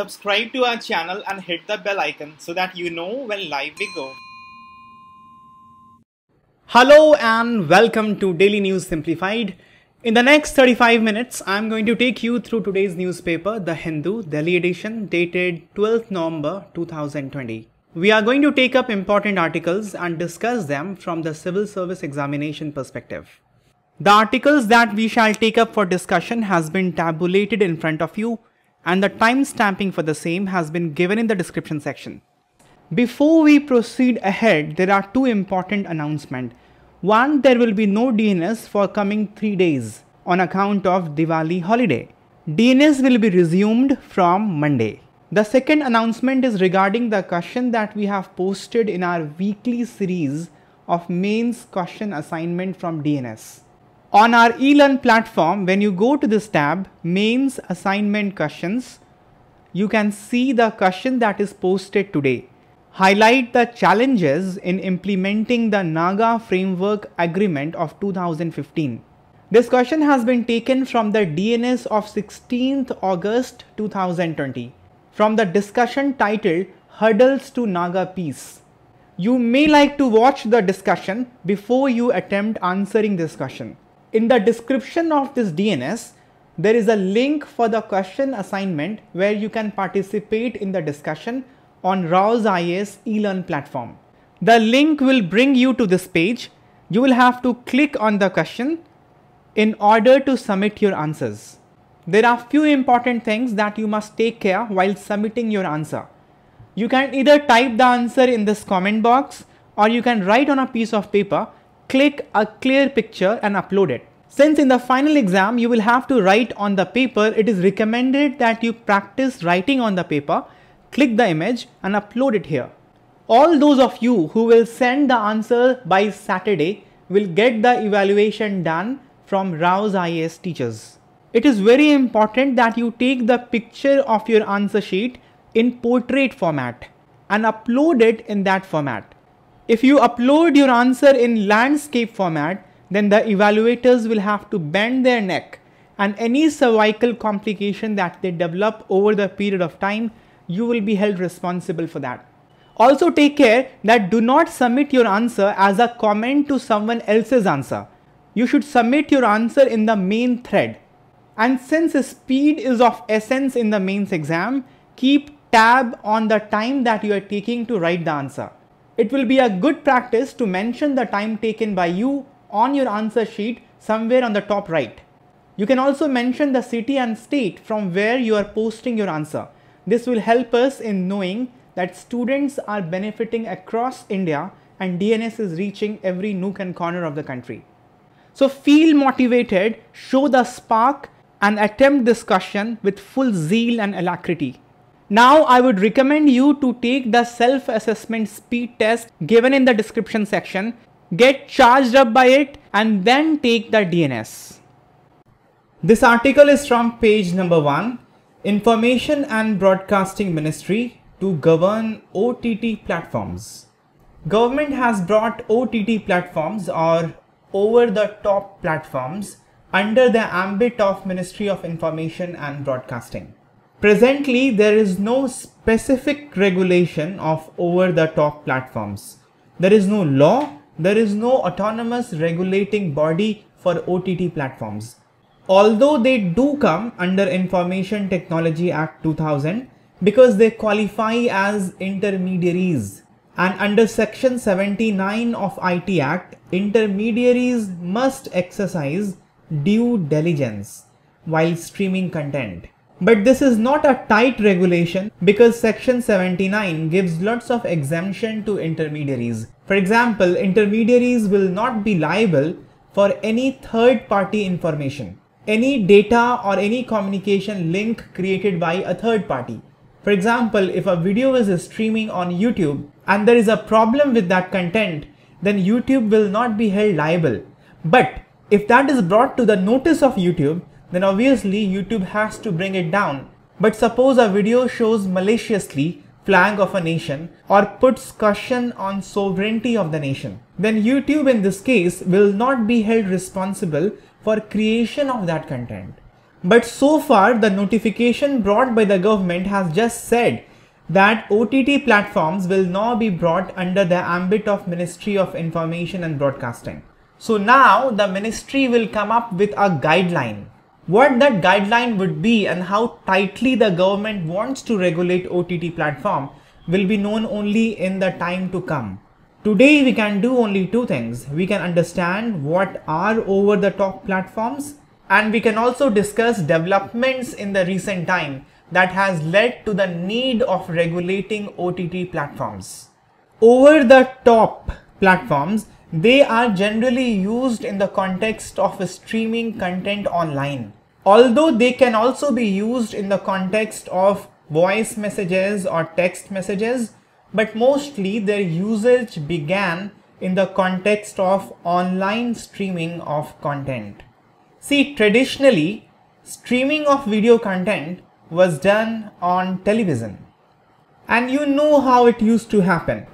subscribe to our channel and hit the bell icon so that you know when live we go. Hello and welcome to Daily News Simplified. In the next 35 minutes, I'm going to take you through today's newspaper, The Hindu, Delhi edition, dated 12th November 2020. We are going to take up important articles and discuss them from the civil service examination perspective. The articles that we shall take up for discussion has been tabulated in front of you and the time stamping for the same has been given in the description section. Before we proceed ahead, there are two important announcements. One, there will be no DNS for coming 3 days on account of Diwali holiday. DNS will be resumed from Monday. The second announcement is regarding the question that we have posted in our weekly series of mains question assignment from DNS. On our eLearn platform, when you go to this tab, mains assignment questions, you can see the question that is posted today. Highlight the challenges in implementing the NAGA Framework Agreement of 2015. This question has been taken from the DNS of 16th August 2020 from the discussion titled Hurdles to Naga Peace. You may like to watch the discussion before you attempt answering this question. In the description of this DNS, there is a link for the question assignment where you can participate in the discussion on Rau's IAS eLearn platform. The link will bring you to this page. You will have to click on the question in order to submit your answers. There are few important things that you must take care while submitting your answer. You can either type the answer in this comment box or you can write on a piece of paper click a clear picture and upload it. Since in the final exam you will have to write on the paper, it is recommended that you practice writing on the paper, click the image and upload it here. All those of you who will send the answer by Saturday will get the evaluation done from Rau's IAS teachers. It is very important that you take the picture of your answer sheet in portrait format and upload it in that format. If you upload your answer in landscape format, then the evaluators will have to bend their neck and any cervical complication that they develop over the period of time, you will be held responsible for that. Also take care that do not submit your answer as a comment to someone else's answer. You should submit your answer in the main thread. And since speed is of essence in the mains exam, keep tab on the time that you are taking to write the answer. It will be a good practice to mention the time taken by you on your answer sheet somewhere on the top right. You can also mention the city and state from where you are posting your answer. This will help us in knowing that students are benefiting across India and DNS is reaching every nook and corner of the country. So feel motivated, show the spark and attempt discussion with full zeal and alacrity. Now I would recommend you to take the self-assessment speed test given in the description section, get charged up by it and then take the DNS. This article is from page number 1, Information and Broadcasting Ministry to govern OTT platforms. Government has brought OTT platforms or over the top platforms under the ambit of Ministry of Information and Broadcasting. Presently, there is no specific regulation of over-the-top platforms. There is no law, there is no autonomous regulating body for OTT platforms. Although they do come under Information Technology Act 2000 because they qualify as intermediaries and under section 79 of IT Act, intermediaries must exercise due diligence while streaming content. But this is not a tight regulation because section 79 gives lots of exemption to intermediaries. For example, intermediaries will not be liable for any third party information, any data or any communication link created by a third party. For example, if a video is streaming on YouTube and there is a problem with that content, then YouTube will not be held liable. But if that is brought to the notice of YouTube, then obviously YouTube has to bring it down. But suppose a video shows maliciously flag of a nation or puts question on sovereignty of the nation, then YouTube in this case will not be held responsible for creation of that content. But so far, the notification brought by the government has just said that OTT platforms will now be brought under the ambit of Ministry of Information and Broadcasting. So now the ministry will come up with a guideline. What that guideline would be and how tightly the government wants to regulate OTT platform will be known only in the time to come. Today we can do only two things. We can understand what are over the top platforms and we can also discuss developments in the recent time that has led to the need of regulating OTT platforms. Over the top platforms, they are generally used in the context of streaming content online. Although they can also be used in the context of voice messages or text messages, but mostly their usage began in the context of online streaming of content. See, traditionally, streaming of video content was done on television. And you know how it used to happen.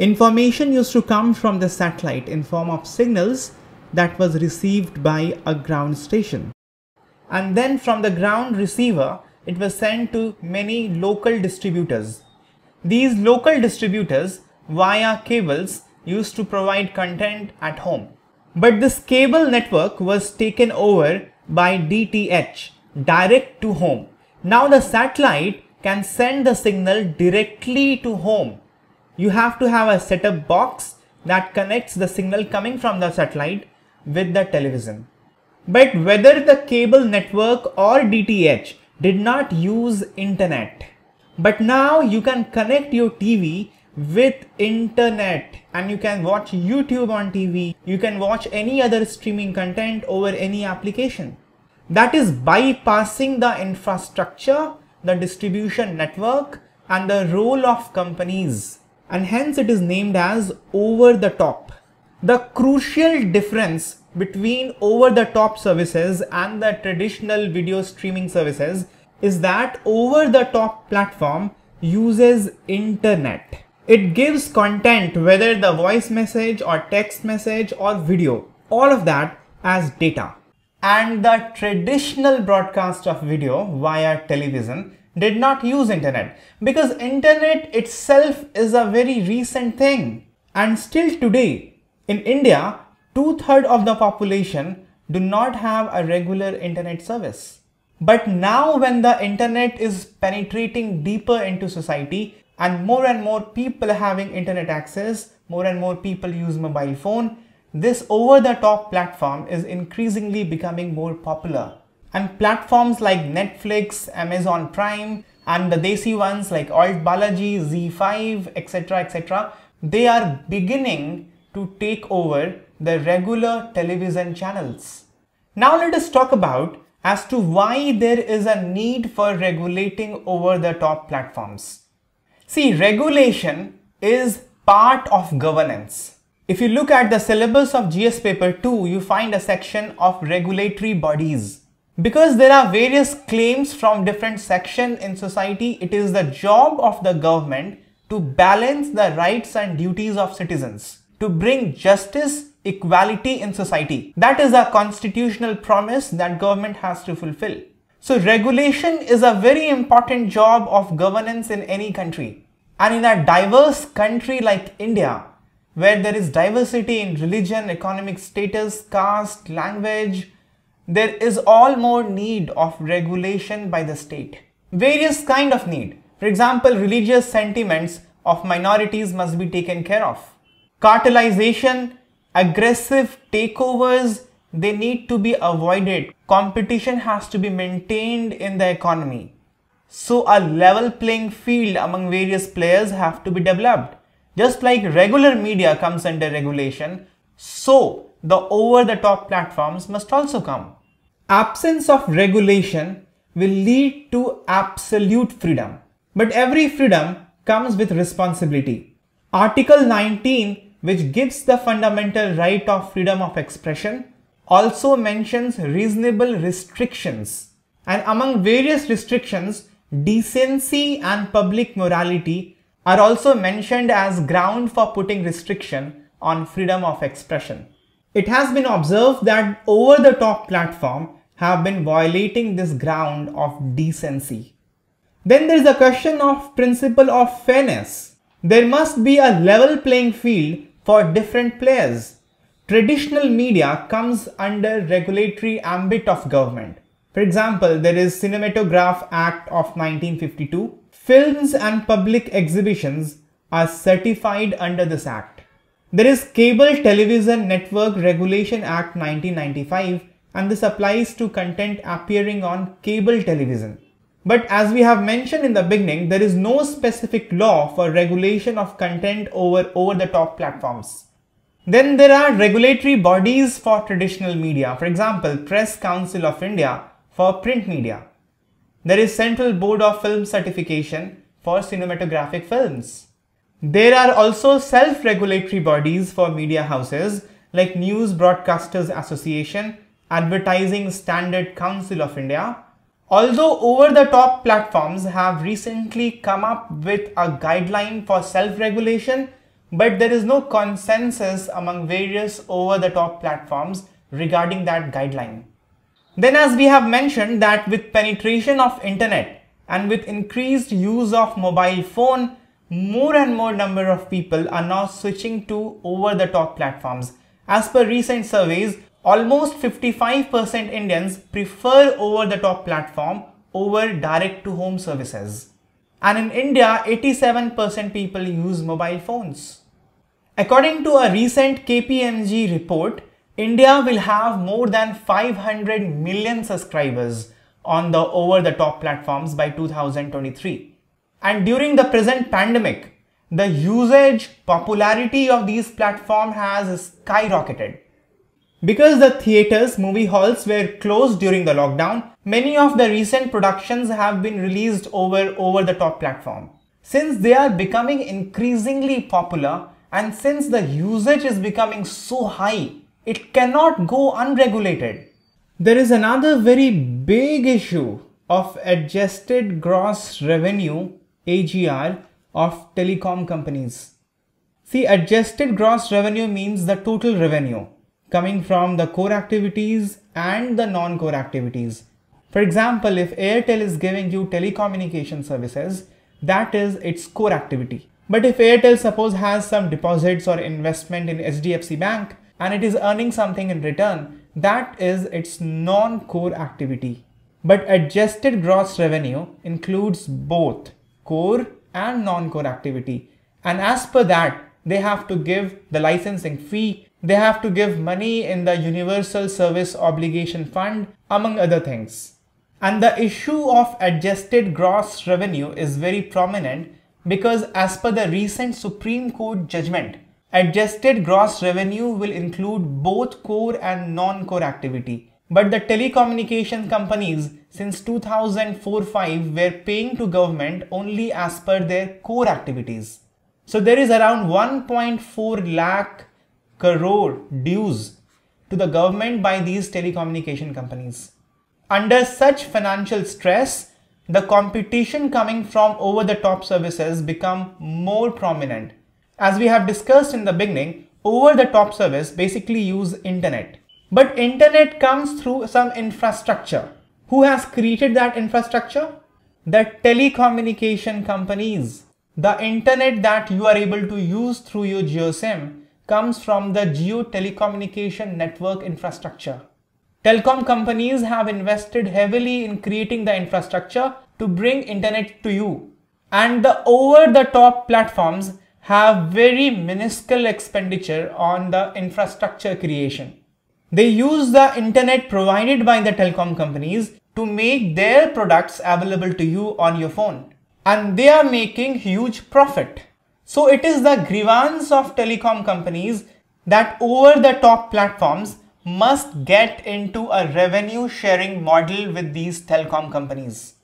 Information used to come from the satellite in form of signals that was received by a ground station. And then from the ground receiver, it was sent to many local distributors. These local distributors via cables used to provide content at home. But this cable network was taken over by DTH, direct to home. Now the satellite can send the signal directly to home. You have to have a setup box that connects the signal coming from the satellite with the television. But whether the cable network or DTH did not use internet. But now you can connect your TV with internet and you can watch YouTube on TV. You can watch any other streaming content over any application. That is bypassing the infrastructure, the distribution network and the role of companies and hence it is named as over the top. The crucial difference between over the top services and the traditional video streaming services is that over the top platform uses internet it gives content, whether the voice message or text message or video, all of that as data. And the traditional broadcast of video via television did not use internet because internet itself is a very recent thing. And still today, in India, two-thirds of the population do not have a regular internet service. But now when the internet is penetrating deeper into society, and more and more people having internet access, more and more people use mobile phone, this over-the-top platform is increasingly becoming more popular. And platforms like Netflix, Amazon Prime, and the Desi ones like Alt Balaji, ZEE5, etc. etc. they are beginning to take over the regular television channels. Now let us talk about as to why there is a need for regulating over the top platforms. See, regulation is part of governance. If you look at the syllabus of GS paper 2, you find a section of regulatory bodies. Because there are various claims from different sections in society, it is the job of the government to balance the rights and duties of citizens, to bring justice, equality in society. That is a constitutional promise that government has to fulfill. So regulation is a very important job of governance in any country. And in a diverse country like India, where there is diversity in religion, economic status, caste, language, there is all more need of regulation by the state. Various kind of need. For example, religious sentiments of minorities must be taken care of. Cartelization, aggressive takeovers, they need to be avoided. Competition has to be maintained in the economy. So a level playing field among various players have to be developed. Just like regular media comes under regulation, so the over-the-top platforms must also come. Absence of regulation will lead to absolute freedom. But every freedom comes with responsibility. Article 19, which gives the fundamental right of freedom of expression, also mentions reasonable restrictions. And among various restrictions, decency and public morality are also mentioned as ground for putting restriction on freedom of expression. It has been observed that over-the-top platform have been violating this ground of decency. Then there is a question of principle of fairness. There must be a level playing field for different players. Traditional media comes under regulatory ambit of government. For example, there is Cinematograph Act of 1952. Films and public exhibitions are certified under this act. There is Cable Television Network Regulation Act 1995 and this applies to content appearing on cable television. But as we have mentioned in the beginning, there is no specific law for regulation of content over over-the-top platforms. Then there are regulatory bodies for traditional media. For example, Press Council of India for print media. There is Central Board of Film Certification for cinematographic films. There are also self-regulatory bodies for media houses like News Broadcasters Association, Advertising Standard Council of India, Although over-the-top platforms have recently come up with a guideline for self-regulation, but there is no consensus among various over-the-top platforms regarding that guideline. Then as we have mentioned that with penetration of internet and with increased use of mobile phone, more and more number of people are now switching to over-the-top platforms. As per recent surveys, Almost 55% Indians prefer over-the-top platform over direct-to-home services. And in India, 87% people use mobile phones. According to a recent KPMG report, India will have more than 500 million subscribers on the over-the-top platforms by 2023. And during the present pandemic, the usage popularity of these platforms has skyrocketed. Because the theatres, movie halls were closed during the lockdown, many of the recent productions have been released over over-the-top platform. Since they are becoming increasingly popular and since the usage is becoming so high, it cannot go unregulated. There is another very big issue of adjusted gross revenue AGR of telecom companies. See, adjusted gross revenue means the total revenue coming from the core activities and the non-core activities. For example, if Airtel is giving you telecommunication services, that is its core activity. But if Airtel suppose has some deposits or investment in HDFC Bank and it is earning something in return, that is its non-core activity. But adjusted gross revenue includes both core and non-core activity. And as per that, they have to give the licensing fee they have to give money in the Universal Service Obligation Fund, among other things. And the issue of adjusted gross revenue is very prominent because as per the recent Supreme Court judgment, adjusted gross revenue will include both core and non-core activity. But the telecommunication companies since 2004-5 were paying to government only as per their core activities. So there is around 1.4 lakh crore dues to the government by these telecommunication companies. Under such financial stress, the competition coming from over-the-top services become more prominent. As we have discussed in the beginning, over-the-top service basically use internet. But internet comes through some infrastructure. Who has created that infrastructure? The telecommunication companies. The internet that you are able to use through your Jio SIM comes from the Jio telecommunication network infrastructure. Telecom companies have invested heavily in creating the infrastructure to bring internet to you. And the over-the-top platforms have very minuscule expenditure on the infrastructure creation. They use the internet provided by the telecom companies to make their products available to you on your phone. And they are making huge profit. So it is the grievance of telecom companies that over the top platforms must get into a revenue sharing model with these telecom companies.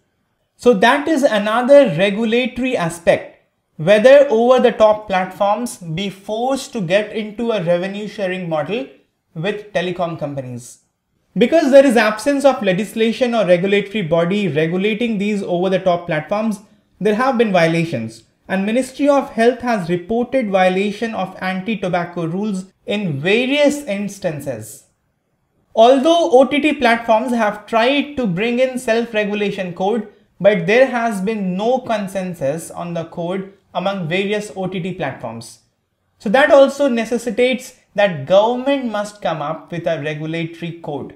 So that is another regulatory aspect whether over the top platforms be forced to get into a revenue sharing model with telecom companies. Because there is absence of legislation or regulatory body regulating these over the top platforms, there have been violations and Ministry of Health has reported violation of anti-tobacco rules in various instances. Although OTT platforms have tried to bring in self-regulation code, but there has been no consensus on the code among various OTT platforms. So that also necessitates that government must come up with a regulatory code.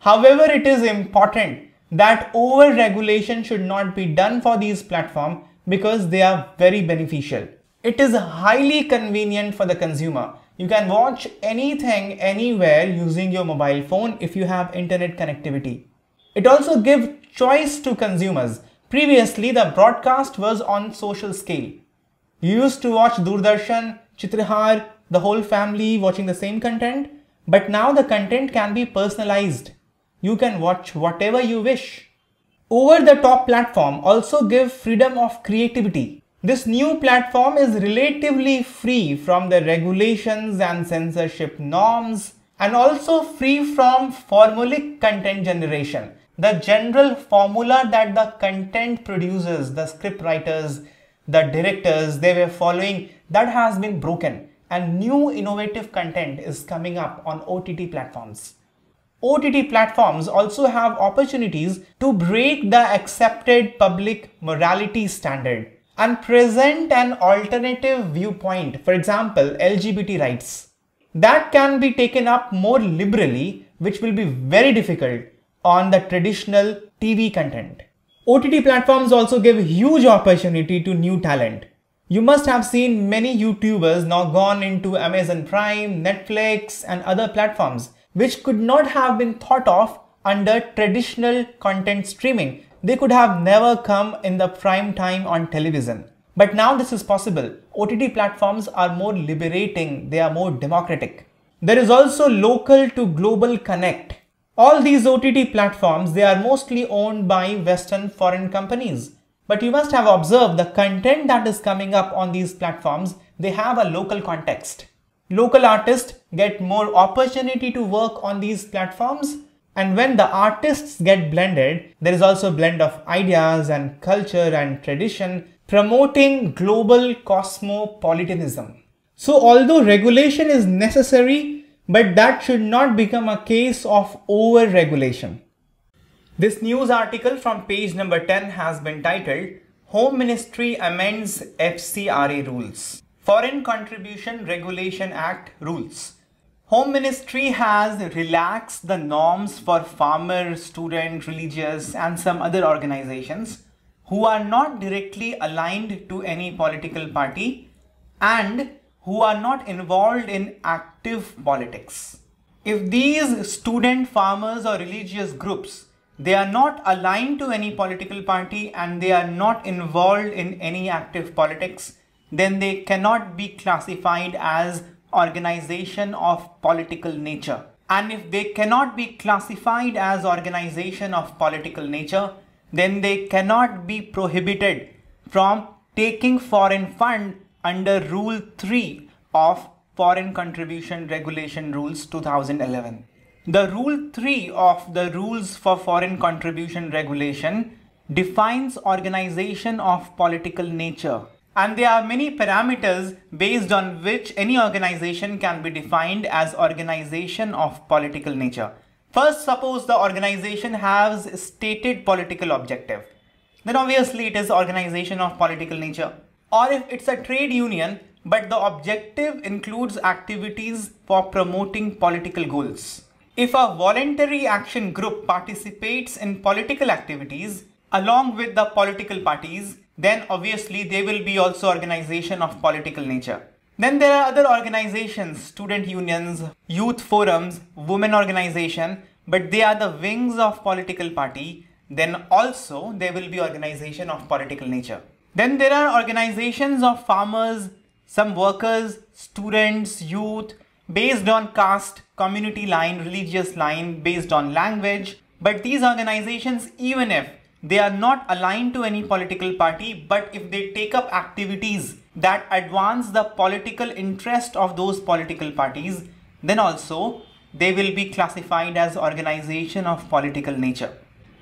However, it is important that over regulation should not be done for these platforms because they are very beneficial. It is highly convenient for the consumer. You can watch anything anywhere using your mobile phone if you have internet connectivity. It also gives choice to consumers. Previously, the broadcast was on social scale. You used to watch Doordarshan, Chitrahar, the whole family watching the same content, but now the content can be personalized. You can watch whatever you wish. Over the top platform also give freedom of creativity. This new platform is relatively free from the regulations and censorship norms and also free from formulaic content generation. The general formula that the content producers, the script writers, the directors, they were following, that has been broken and new innovative content is coming up on OTT platforms. OTT platforms also have opportunities to break the accepted public morality standard and present an alternative viewpoint, for example, LGBT rights. That can be taken up more liberally, which will be very difficult on the traditional TV content. OTT platforms also give huge opportunity to new talent. You must have seen many YouTubers now gone into Amazon Prime, Netflix and other platforms which could not have been thought of under traditional content streaming. They could have never come in the prime time on television. But now this is possible. OTT platforms are more liberating, they are more democratic. There is also local to global connect. All these OTT platforms, they are mostly owned by Western foreign companies. But you must have observed the content that is coming up on these platforms, they have a local context. Local artists get more opportunity to work on these platforms and when the artists get blended, there is also a blend of ideas and culture and tradition promoting global cosmopolitanism. So although regulation is necessary, but that should not become a case of over-regulation. This news article from page number 10 has been titled Home Ministry Amends FCRA Rules. Foreign Contribution Regulation Act rules. Home Ministry has relaxed the norms for farmer, student, religious and some other organizations who are not directly aligned to any political party and who are not involved in active politics. If these student farmers or religious groups they are not aligned to any political party and they are not involved in any active politics then they cannot be classified as organization of political nature. And if they cannot be classified as organization of political nature, then they cannot be prohibited from taking foreign fund under Rule 3 of Foreign Contribution Regulation Rules 2011. The Rule 3 of the Rules for Foreign Contribution Regulation defines organization of political nature and there are many parameters based on which any organization can be defined as organization of political nature. First, suppose the organization has stated political objective. Then obviously it is organization of political nature. Or if it's a trade union, but the objective includes activities for promoting political goals. If a voluntary action group participates in political activities along with the political parties, then obviously they will be also organization of political nature. Then there are other organizations, student unions, youth forums, women organization, but they are the wings of political party. Then also there will be organization of political nature. Then there are organizations of farmers, some workers, students, youth, based on caste, community line, religious line, based on language. But these organizations, even if they are not aligned to any political party, but if they take up activities that advance the political interest of those political parties, then also they will be classified as organization of political nature.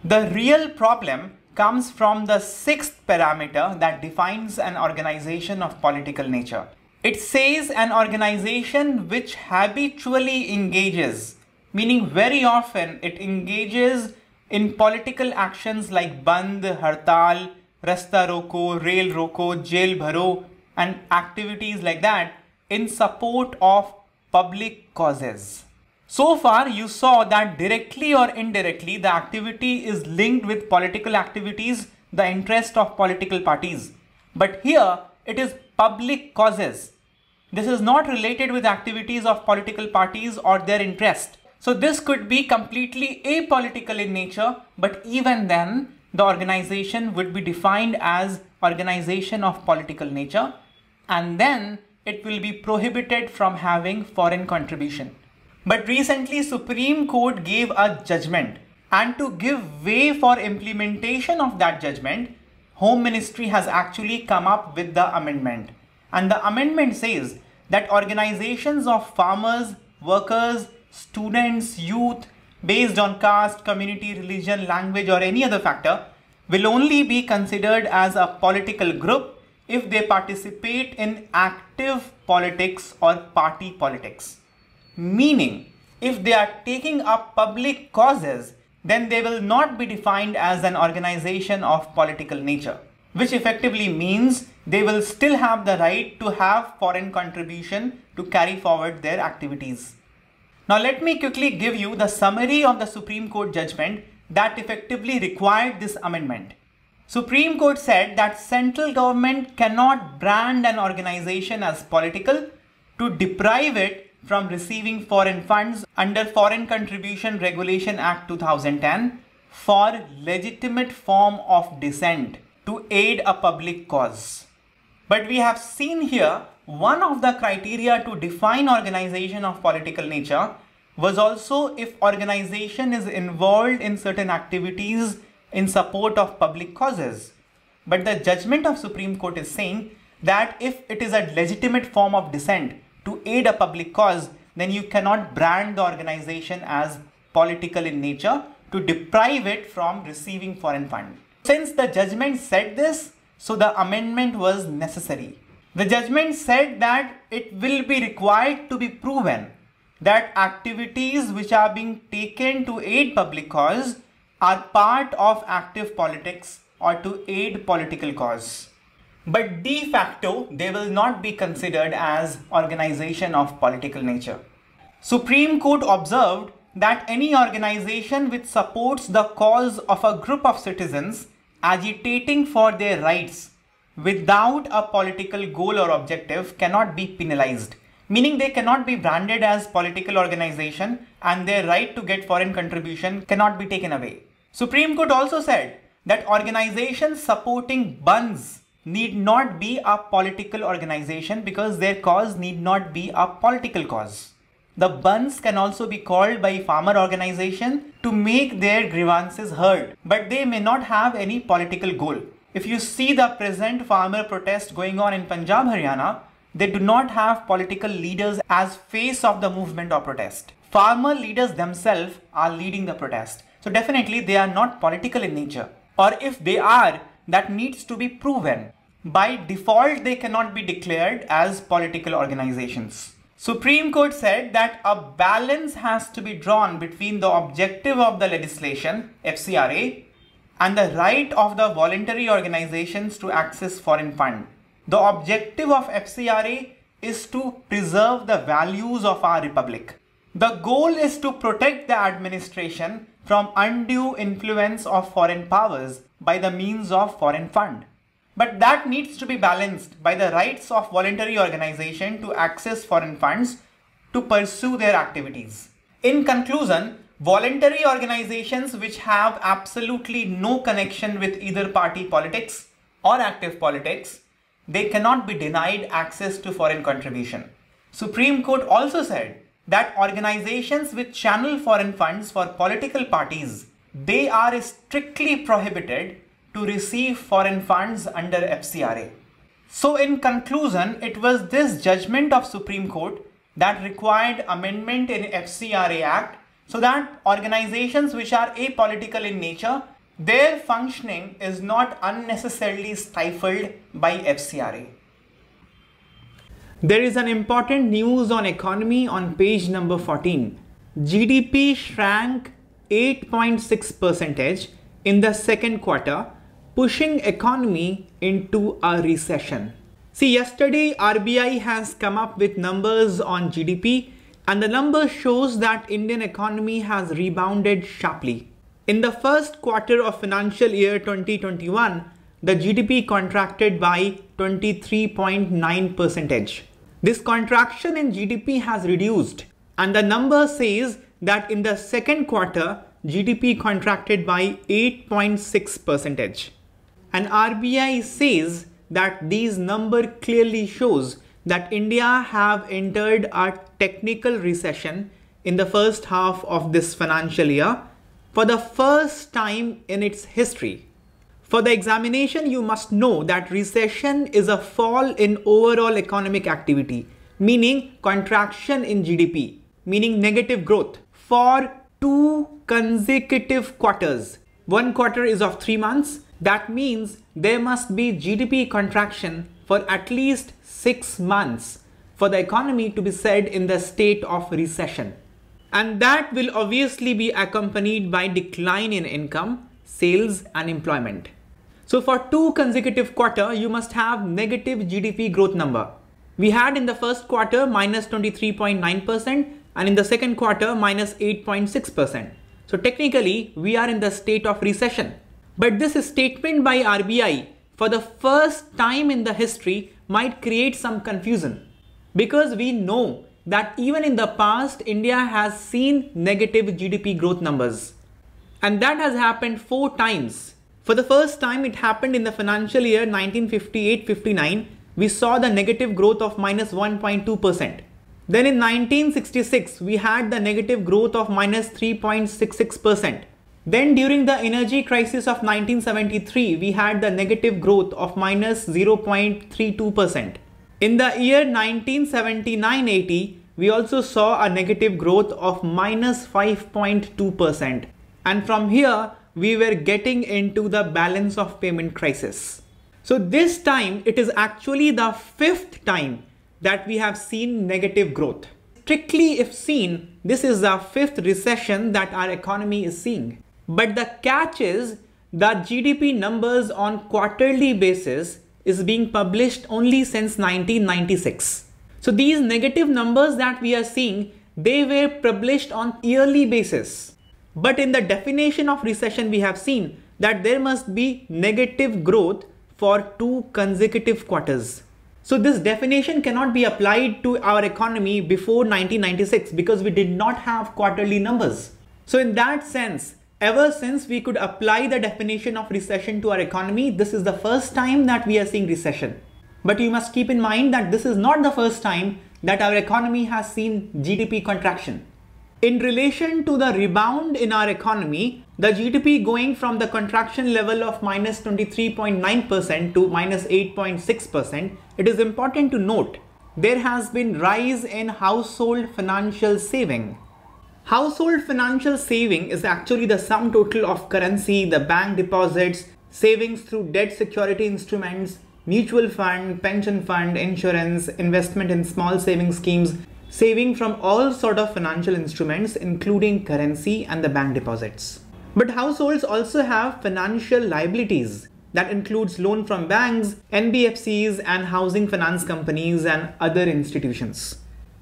The real problem comes from the sixth parameter that defines an organization of political nature. It says an organization which habitually engages meaning very often it engages in political actions like Bandh, Hartal, Rasta Roko, Rail Roko, Jail Bharo, and activities like that in support of public causes. So far, you saw that directly or indirectly, the activity is linked with political activities, the interest of political parties. But here, it is public causes. This is not related with activities of political parties or their interest. So this could be completely apolitical in nature, but even then, the organization would be defined as organization of political nature, and then it will be prohibited from having foreign contribution. But recently Supreme Court gave a judgment and to give way for implementation of that judgment, Home Ministry has actually come up with the amendment. And the amendment says that organizations of farmers, workers, students, youth, based on caste, community, religion, language or any other factor will only be considered as a political group if they participate in active politics or party politics. Meaning, if they are taking up public causes, then they will not be defined as an organization of political nature, which effectively means they will still have the right to have foreign contribution to carry forward their activities. Now let me quickly give you the summary of the Supreme Court judgment that effectively required this amendment. Supreme Court said that central government cannot brand an organization as political to deprive it from receiving foreign funds under Foreign Contribution Regulation Act 2010 for legitimate form of dissent to aid a public cause. But we have seen here one of the criteria to define organization of political nature was also if organization is involved in certain activities in support of public causes. But the judgment of Supreme Court is saying that if it is a legitimate form of dissent to aid a public cause, then you cannot brand the organization as political in nature to deprive it from receiving foreign fund. Since the judgment said this, so the amendment was necessary. The judgment said that it will be required to be proven that activities which are being taken to aid public cause are part of active politics or to aid political cause but de facto they will not be considered as organization of political nature. Supreme Court observed that any organization which supports the cause of a group of citizens agitating for their rights without a political goal or objective cannot be penalized meaning they cannot be branded as political organization and their right to get foreign contribution cannot be taken away. Supreme Court also said that organizations supporting bandhs need not be a political organization because their cause need not be a political cause. The bandhs can also be called by farmer organization to make their grievances heard, but they may not have any political goal. If you see the present farmer protest going on in Punjab, Haryana, they do not have political leaders as face of the movement or protest. Farmer leaders themselves are leading the protest. So definitely they are not political in nature. Or if they are, that needs to be proven by default they cannot be declared as political organizations. Supreme Court said that a balance has to be drawn between the objective of the legislation, FCRA, and the right of the voluntary organizations to access foreign fund. The objective of FCRA is to preserve the values of our republic. The goal is to protect the administration from undue influence of foreign powers by the means of foreign fund. But that needs to be balanced by the rights of voluntary organization to access foreign funds to pursue their activities. In conclusion, voluntary organizations which have absolutely no connection with either party politics or active politics, they cannot be denied access to foreign contribution. Supreme Court also said that organizations which channel foreign funds for political parties, they are strictly prohibited to receive foreign funds under FCRA. So in conclusion, it was this judgment of Supreme Court that required amendment in FCRA Act so that organizations which are apolitical in nature, their functioning is not unnecessarily stifled by FCRA. There is an important news on economy on page number 14. GDP shrank 8.6 percentage in the second quarter, pushing economy into a recession. See, yesterday RBI has come up with numbers on GDP and the number shows that Indian economy has rebounded sharply. In the first quarter of financial year 2021, the GDP contracted by 23.9 percentage. This contraction in GDP has reduced and the number says that in the second quarter, GDP contracted by 8.6 percentage. And RBI says that these number clearly shows that India have entered a technical recession in the first half of this financial year for the first time in its history. For the examination, you must know that recession is a fall in overall economic activity, meaning contraction in GDP, meaning negative growth for two consecutive quarters. One quarter is of three months. That means there must be GDP contraction for at least six months for the economy to be said in the state of recession. And that will obviously be accompanied by decline in income, sales and employment. So for two consecutive quarter, you must have negative GDP growth number. We had in the first quarter minus 23.9% and in the second quarter minus 8.6%. So technically we are in the state of recession. But this statement by RBI for the first time in the history might create some confusion because we know that even in the past India has seen negative GDP growth numbers and that has happened four times. For the first time it happened in the financial year 1958-59 we saw the negative growth of minus 1.2%. Then in 1966, we had the negative growth of minus 3.66%. Then during the energy crisis of 1973, we had the negative growth of minus 0.32%. In the year 1979-80, we also saw a negative growth of minus 5.2%. And from here, we were getting into the balance of payment crisis. So this time, it is actually the fifth time that we have seen negative growth. Strictly if seen, this is the fifth recession that our economy is seeing. But the catch is that GDP numbers on quarterly basis is being published only since 1996. So these negative numbers that we are seeing, they were published on yearly basis. But in the definition of recession, we have seen that there must be negative growth for two consecutive quarters. So this definition cannot be applied to our economy before 1996 because we did not have quarterly numbers. So in that sense, ever since we could apply the definition of recession to our economy, this is the first time that we are seeing recession. But you must keep in mind that this is not the first time that our economy has seen GDP contraction. In relation to the rebound in our economy, the GDP going from the contraction level of minus 23.9% to minus 8.6%, it is important to note there has been rise in household financial saving. Household financial saving is actually the sum total of currency, the bank deposits, savings through debt security instruments, mutual fund, pension fund, insurance, investment in small saving schemes, saving from all sort of financial instruments including currency and the bank deposits. But households also have financial liabilities that includes loan from banks, NBFCs and housing finance companies and other institutions.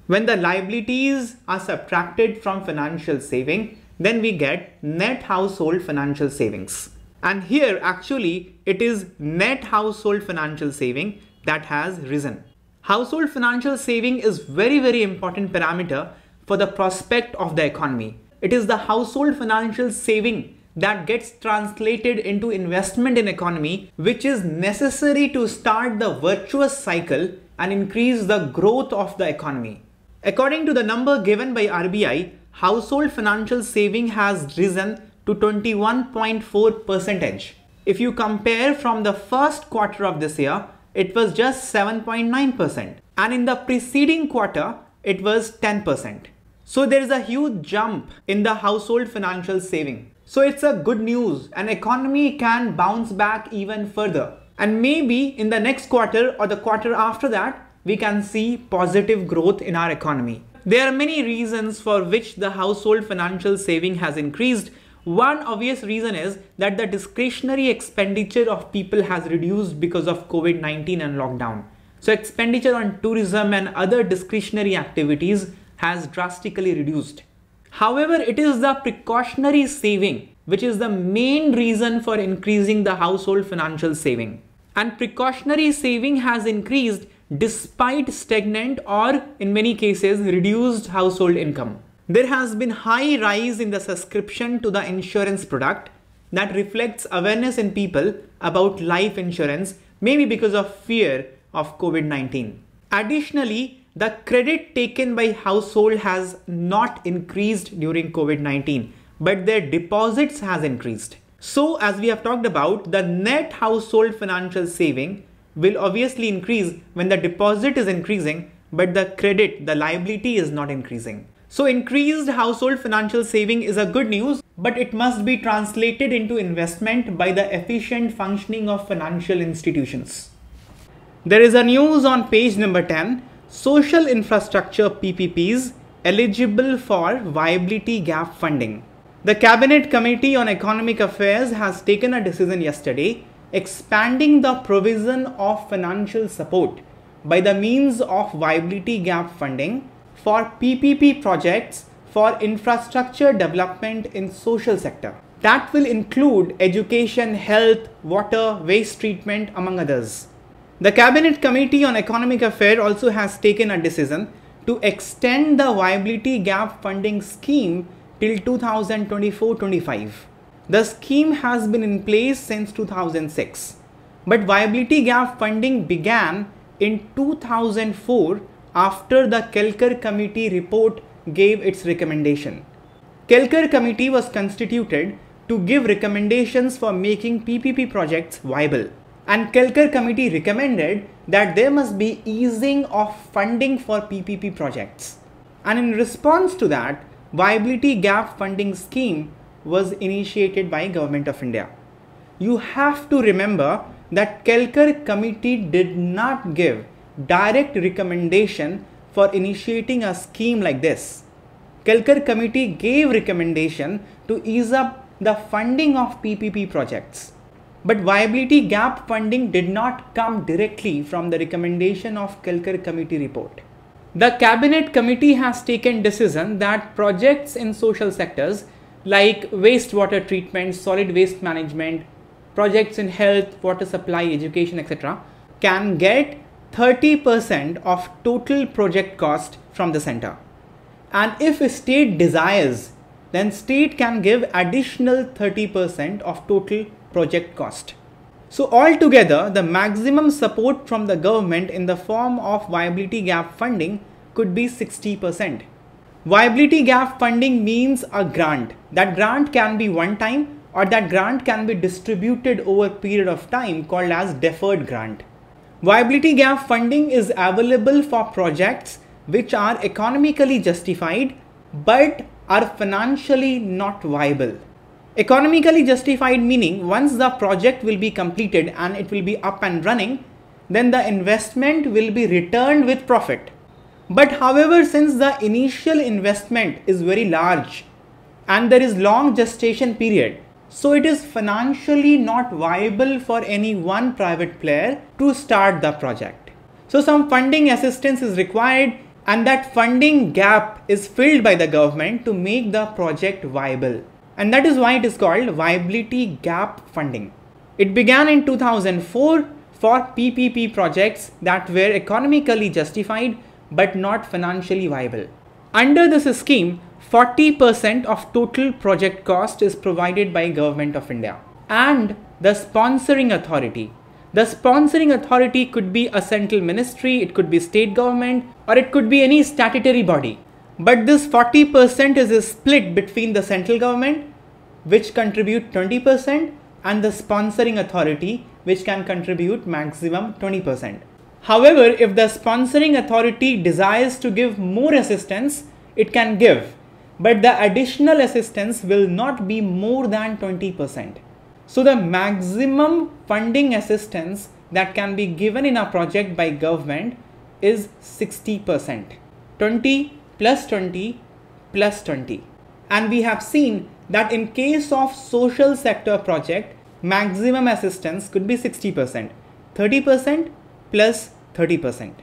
When the liabilities are subtracted from financial saving, then we get net household financial savings. And here actually it is net household financial saving that has risen. Household financial saving is very, very important parameter for the prospect of the economy. It is the household financial saving that gets translated into investment in economy, which is necessary to start the virtuous cycle and increase the growth of the economy. According to the number given by RBI, household financial saving has risen to 21.4 percentage. If you compare from the first quarter of this year, it was just 7.9%. And in the preceding quarter, it was 10%. So there is a huge jump in the household financial saving. So it's a good news. An economy can bounce back even further. And maybe in the next quarter or the quarter after that, we can see positive growth in our economy. There are many reasons for which the household financial saving has increased. One obvious reason is that the discretionary expenditure of people has reduced because of COVID 19 and lockdown. So, expenditure on tourism and other discretionary activities has drastically reduced. However, it is the precautionary saving which is the main reason for increasing the household financial saving. And precautionary saving has increased despite stagnant or in many cases reduced household income. There has been high rise in the subscription to the insurance product that reflects awareness in people about life insurance, maybe because of fear of COVID-19. Additionally, the credit taken by household has not increased during COVID-19, but their deposits has increased. So as we have talked about, the net household financial saving will obviously increase when the deposit is increasing, but the credit, the liability is not increasing. So increased household financial saving is a good news, but it must be translated into investment by the efficient functioning of financial institutions. There is a news on page number 10, social infrastructure PPPs eligible for viability gap funding. The Cabinet Committee on Economic Affairs has taken a decision yesterday expanding the provision of financial support by the means of viability gap funding for PPP projects for infrastructure development in social sector. That will include education, health, water, waste treatment among others. The Cabinet Committee on Economic Affairs also has taken a decision to extend the viability gap funding scheme till 2024-25. The scheme has been in place since 2006, but viability gap funding began in 2004 after the Kelkar Committee report gave its recommendation. Kelkar Committee was constituted to give recommendations for making PPP projects viable. And Kelkar Committee recommended that there must be easing of funding for PPP projects. And in response to that, viability gap funding scheme was initiated by Government of India. You have to remember that Kelkar Committee did not give direct recommendation for initiating a scheme like this. Kelkar committee gave recommendation to ease up the funding of PPP projects. But viability gap funding did not come directly from the recommendation of Kelkar committee report. The cabinet committee has taken decision that projects in social sectors like wastewater treatment, solid waste management, projects in health, water supply, education, etc. can get 30% of total project cost from the center. And if a state desires, then state can give additional 30% of total project cost. So altogether, the maximum support from the government in the form of viability gap funding could be 60%. Viability gap funding means a grant. That grant can be one time or that grant can be distributed over a period of time called as deferred grant. Viability gap funding is available for projects which are economically justified but are financially not viable. Economically justified meaning once the project will be completed and it will be up and running, then the investment will be returned with profit. But however, since the initial investment is very large and there is long gestation period, so it is financially not viable for any one private player to start the project. So some funding assistance is required and that funding gap is filled by the government to make the project viable. And that is why it is called viability gap funding. It began in 2004 for PPP projects that were economically justified but not financially viable. Under this scheme, 40% of total project cost is provided by Government of India and the sponsoring authority. The sponsoring authority could be a central ministry, it could be state government or it could be any statutory body. But this 40% is a split between the central government which contribute 20% and the sponsoring authority which can contribute maximum 20%. However, if the sponsoring authority desires to give more assistance, it can give but the additional assistance will not be more than 20%. So the maximum funding assistance that can be given in a project by government is 60%. 20, plus 20 plus 20. And we have seen that in case of social sector project, maximum assistance could be 60%, 30% plus 30%.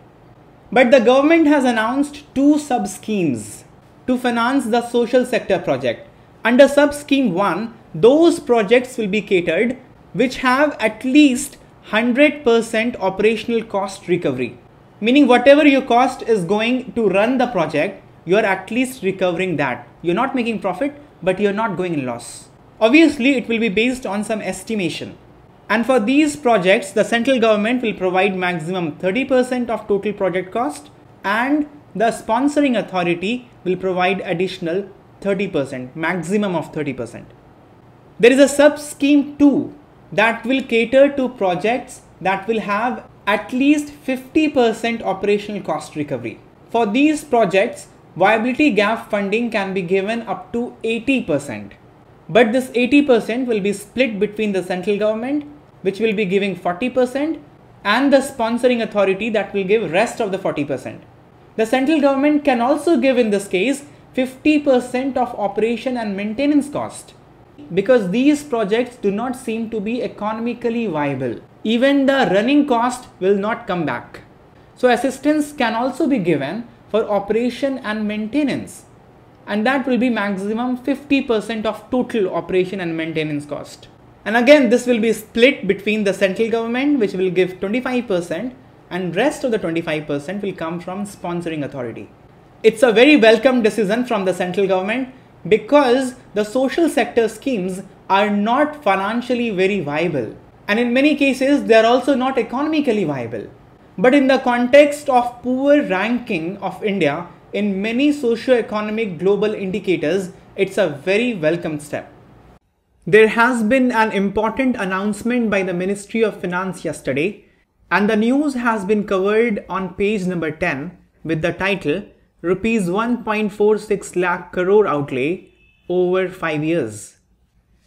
But the government has announced two sub schemes to finance the social sector project. Under sub scheme 1, those projects will be catered which have at least 100% operational cost recovery. Meaning whatever your cost is going to run the project, you are at least recovering that. You're not making profit, but you're not going in loss. Obviously, it will be based on some estimation. And for these projects, the central government will provide maximum 30% of total project cost and the sponsoring authority will provide additional 30%, maximum of 30%. There is a sub scheme 2 that will cater to projects that will have at least 50% operational cost recovery. For these projects, viability gap funding can be given up to 80%. But this 80% will be split between the central government, which will be giving 40%, and the sponsoring authority that will give rest of the 40%. The central government can also give in this case 50% of operation and maintenance cost because these projects do not seem to be economically viable. Even the running cost will not come back. So assistance can also be given for operation and maintenance and that will be maximum 50% of total operation and maintenance cost. And again this will be split between the central government which will give 25% and rest of the 25% will come from sponsoring authority. It's a very welcome decision from the central government because the social sector schemes are not financially very viable and in many cases they are also not economically viable. But in the context of poor ranking of India in many socio-economic global indicators, it's a very welcome step. There has been an important announcement by the Ministry of Finance yesterday and the news has been covered on page number 10 with the title rupees 1.46 lakh crore outlay over 5 years.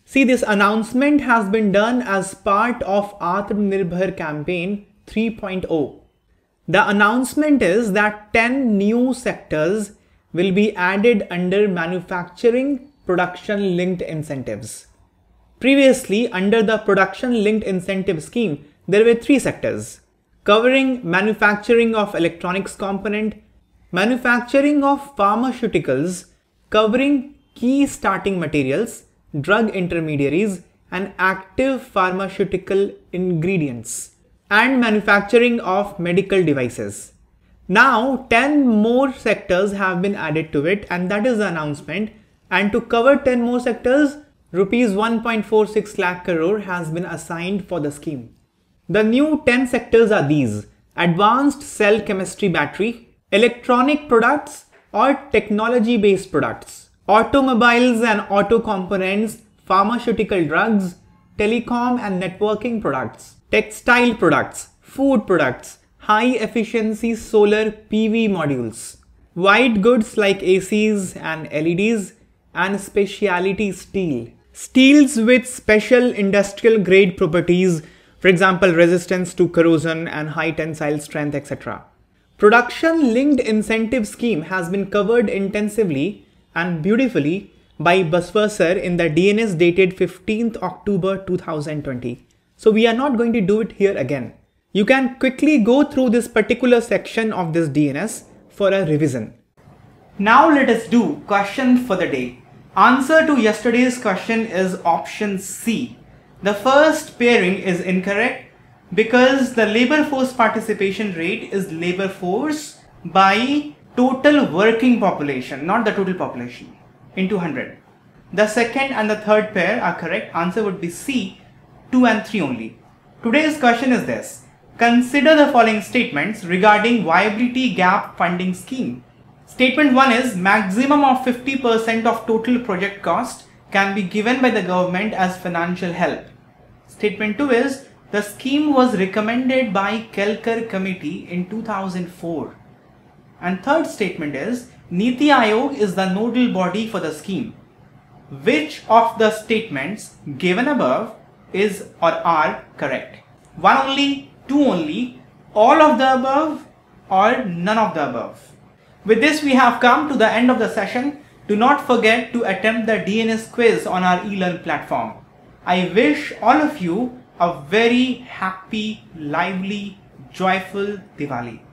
See this announcement has been done as part of Atmanirbhar campaign 3.0. The announcement is that 10 new sectors will be added under manufacturing production linked incentives. Previously, under the production linked incentive scheme, there were three sectors covering manufacturing of electronics component, manufacturing of pharmaceuticals covering key starting materials, drug intermediaries, and active pharmaceutical ingredients, and manufacturing of medical devices. Now, 10 more sectors have been added to it, and that is the announcement. And to cover 10 more sectors, rupees 1.46 lakh crore has been assigned for the scheme. The new 10 sectors are these advanced cell chemistry battery, electronic products or technology based products, automobiles and auto components, pharmaceutical drugs, telecom and networking products, textile products, food products, high efficiency solar PV modules, white goods like ACs and LEDs, and specialty steel. Steels with special industrial grade properties, for example, resistance to corrosion and high tensile strength, etc. Production linked incentive scheme has been covered intensively and beautifully by Baswa sir in the DNS dated 15th October 2020. So we are not going to do it here again. You can quickly go through this particular section of this DNS for a revision. Now let us do question for the day. Answer to yesterday's question is option C. The first pairing is incorrect because the labor force participation rate is labor force by total working population, not the total population, into 100. The second and the third pair are correct. Answer would be C, 2 and 3 only. Today's question is this. Consider the following statements regarding viability gap funding scheme. Statement 1 is maximum of 50% of total project cost can be given by the government as financial help. Statement 2 is the scheme was recommended by Kelkar committee in 2004. And third statement is Niti Aayog is the nodal body for the scheme. Which of the statements given above is or are correct? One only, two only, all of the above or none of the above. With this, we have come to the end of the session. Do not forget to attempt the DNS quiz on our eLearn platform. I wish all of you a very happy, lively, joyful Diwali.